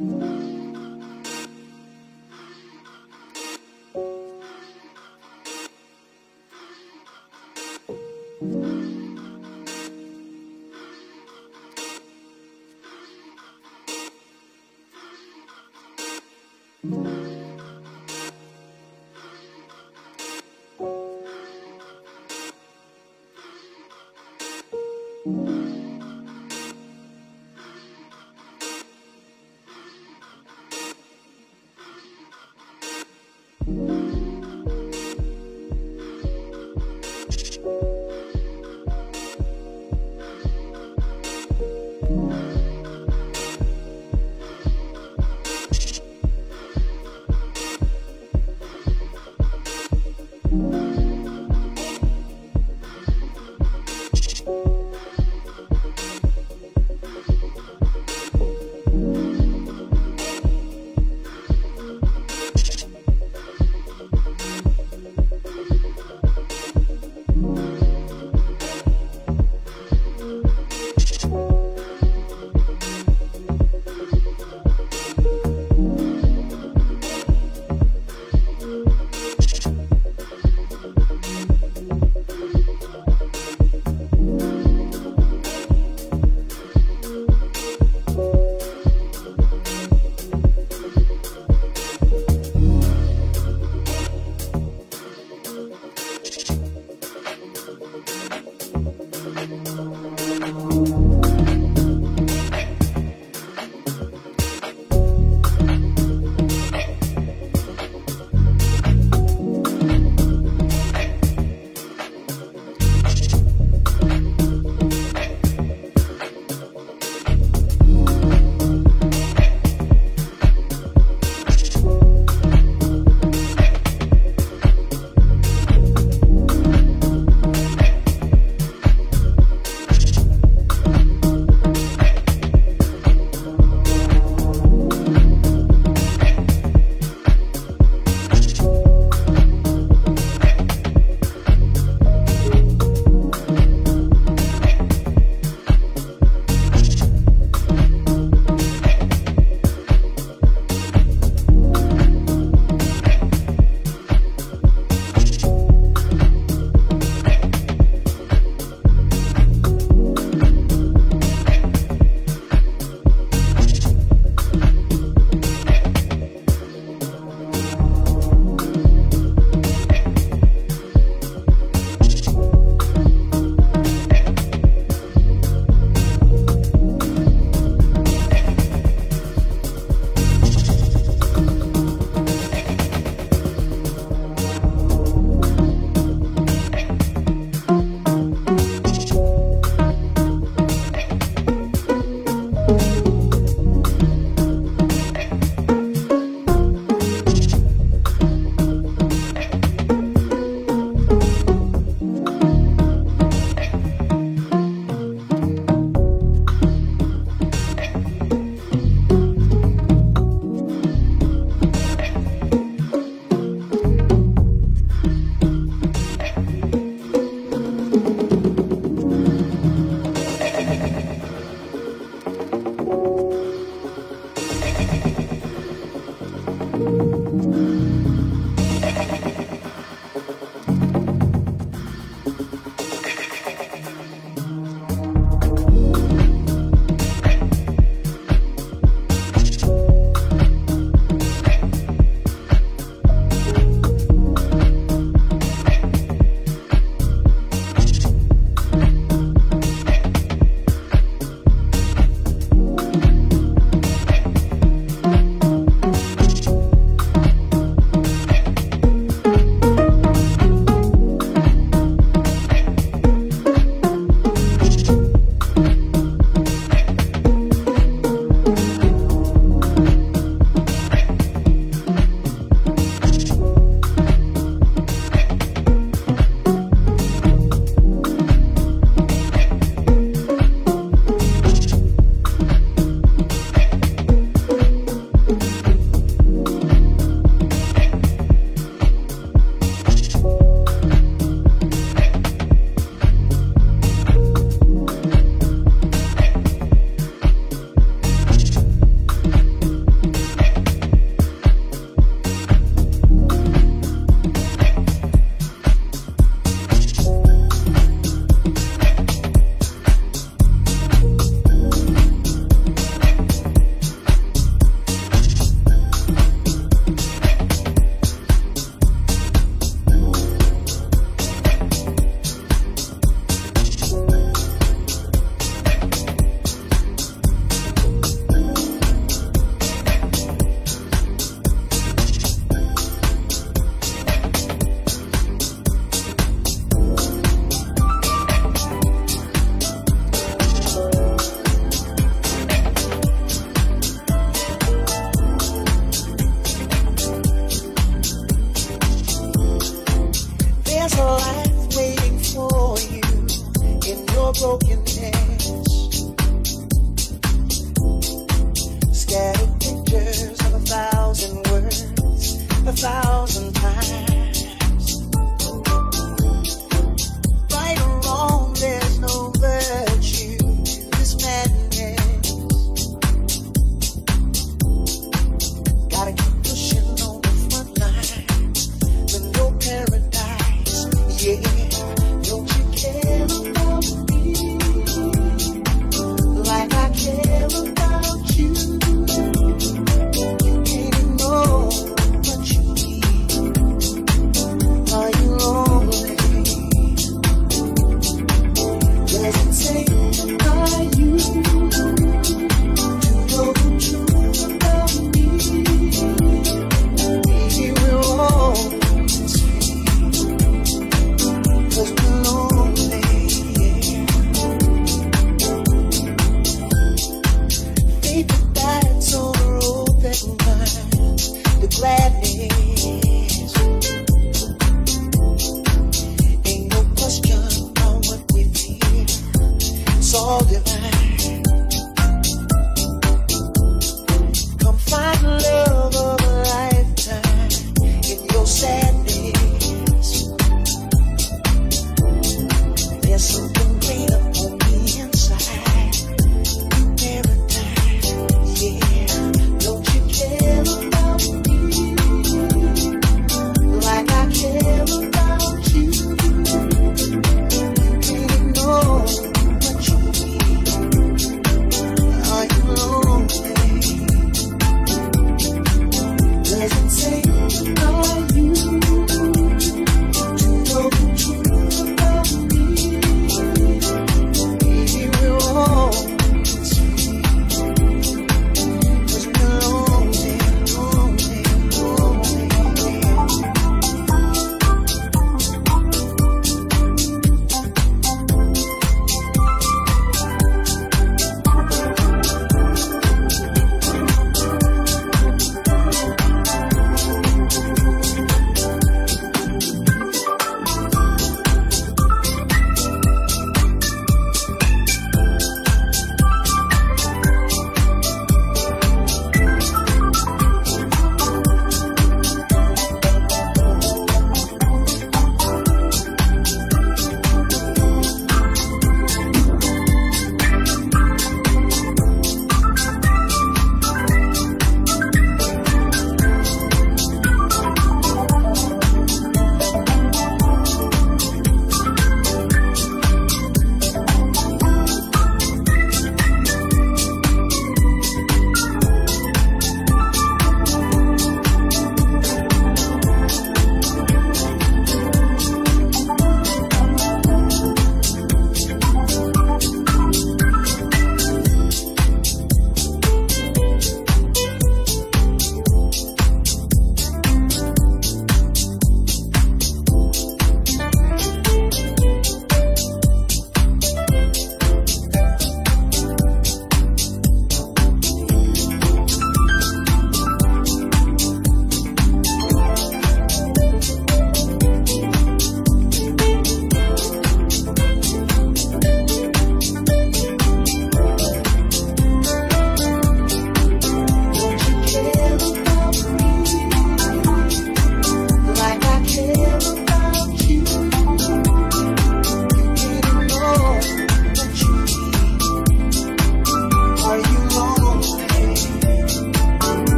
Oh.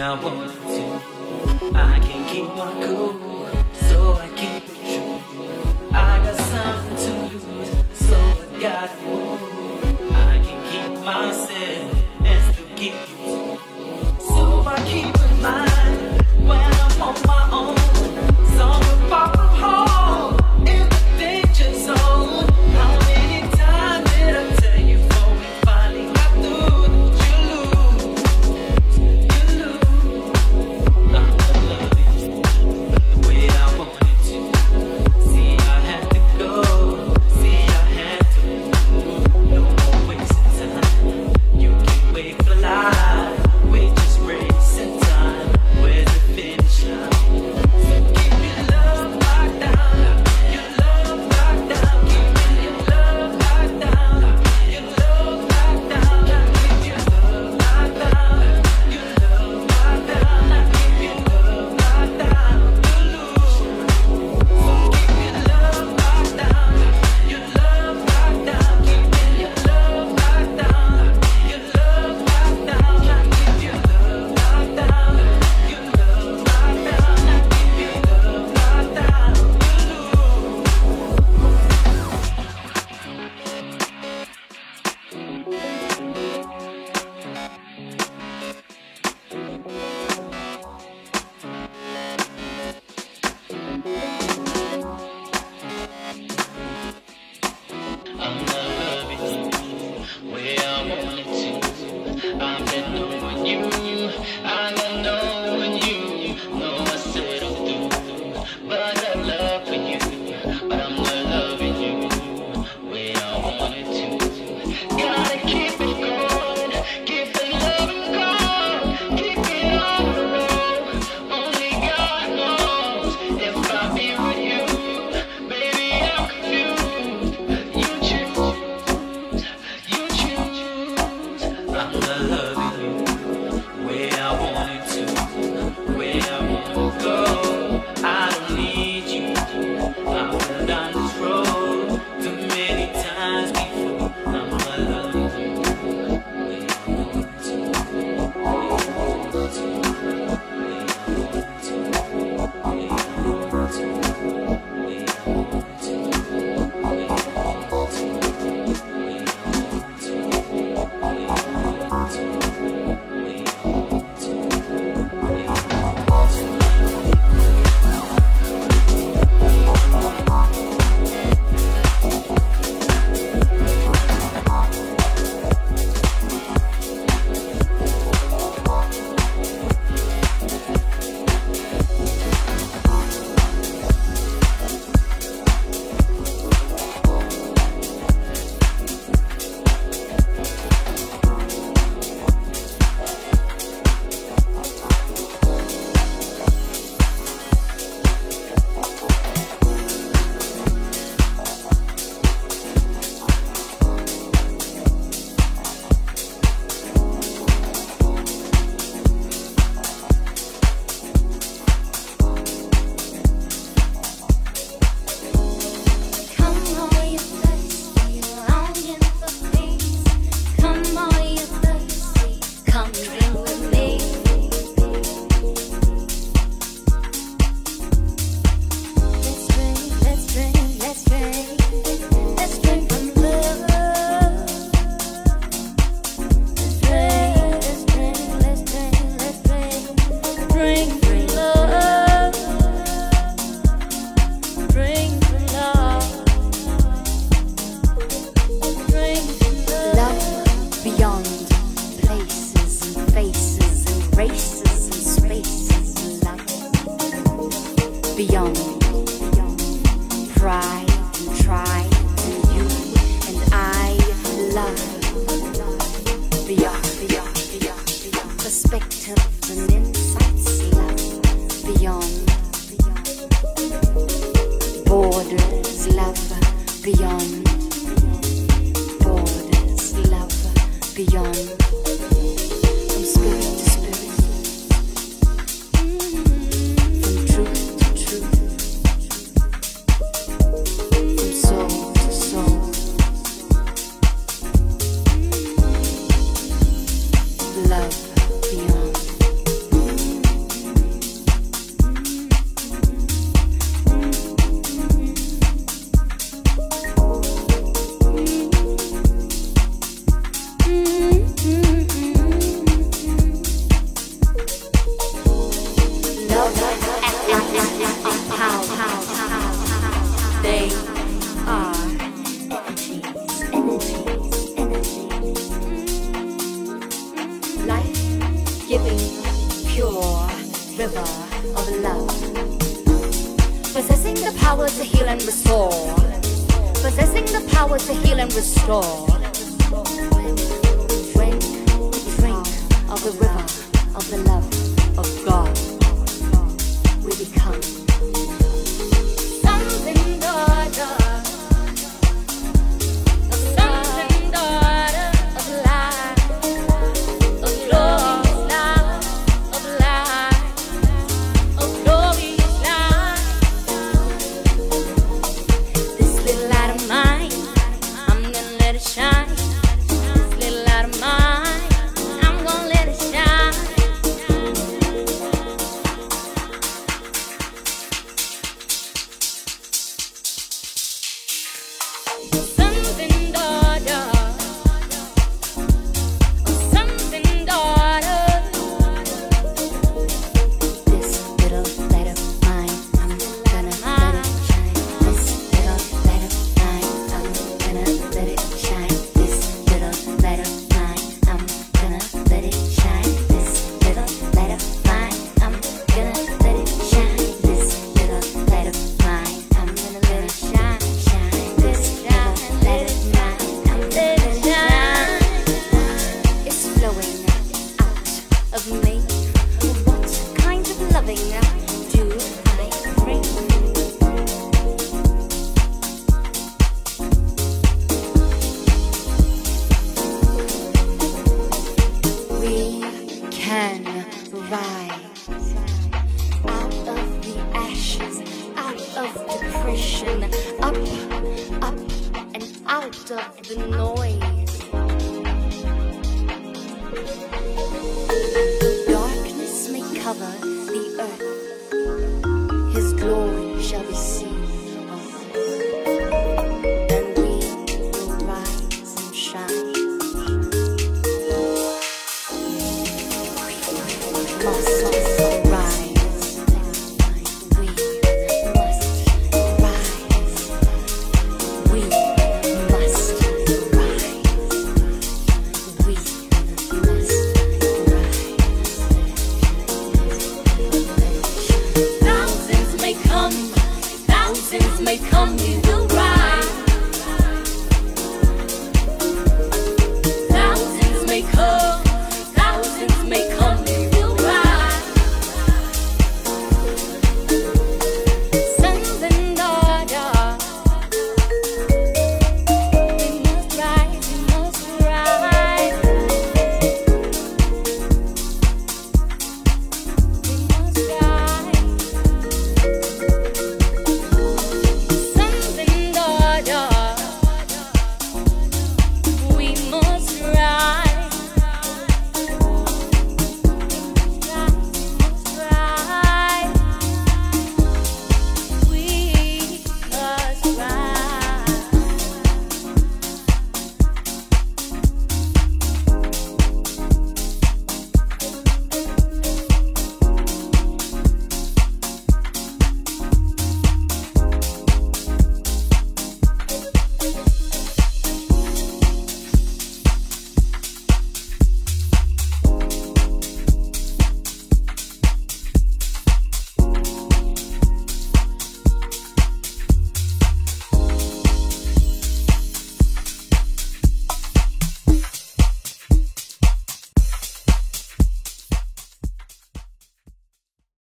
I want to. I can keep my cool, so I keep